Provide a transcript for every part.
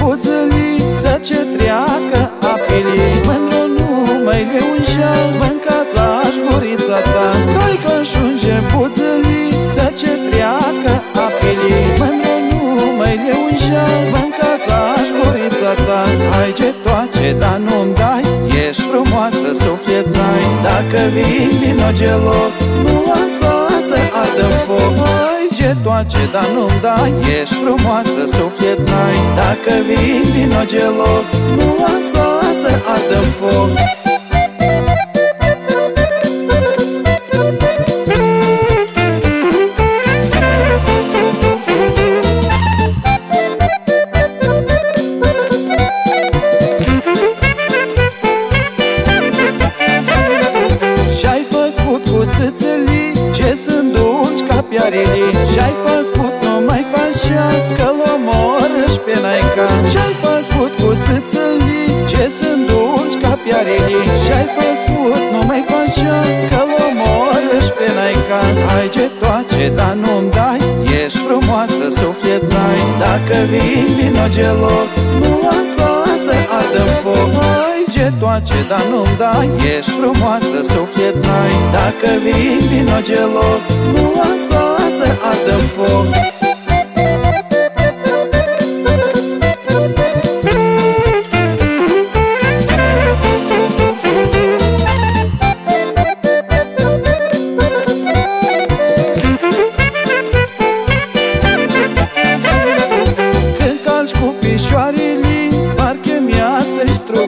puțăli Să ce treacă apelii Mândru nu mai le unja Mâncați aș gurița ta. Noi că ajunge puțăli Să ce treacă apelii Mândru nu mai le unja Mâncați aș gurița ta. Ai ce toace, dar nu-mi dai Ești frumoasă, suflet ai Dacă vin din orice loc Nu lasă să ardă foc. Hai ce toace, dar nu-mi dai. Ești frumoasă, suflet n-ai. Dacă vii din ogeloc Nu lăsa să ardă foc. Țâțălii Ce sunt dulci ca piarelii făcut cu țâțălii Ce sunt dulci ca piarelii Și-ai făcut, nu mai faci așa Că l-omorăși pe naica Ai ce toace, dar nu-mi dai Ești frumoasă, suflet n-ai Dacă vii din ogeloc Nu lăsa să ardă foc. Ai ce toace, dar nu-mi dai Ești frumoasă, suflet n-ai Dacă vii din ogeloc Nu lăsa să ardă foc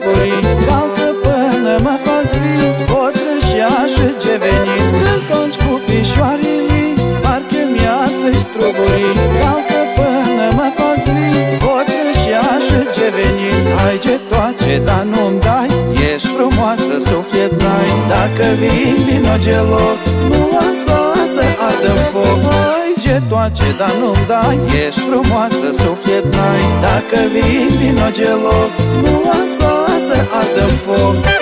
strugurii Calcă până mă fac gri O trășeașă ce venit. Când conci cu pișoarele Parcă mi-a strugurii Calcă până mă fac gri O trășeașă ce venit. Ai ce toace, dar nu-mi dai Ești frumoasă, suflet n-ai Dacă vii din ogeloc Nu ce toace, dar nu-mi dai. Ești frumoasă, suflet n-ai. Dacă vii din ogeloc Nu lăsa să ardă foc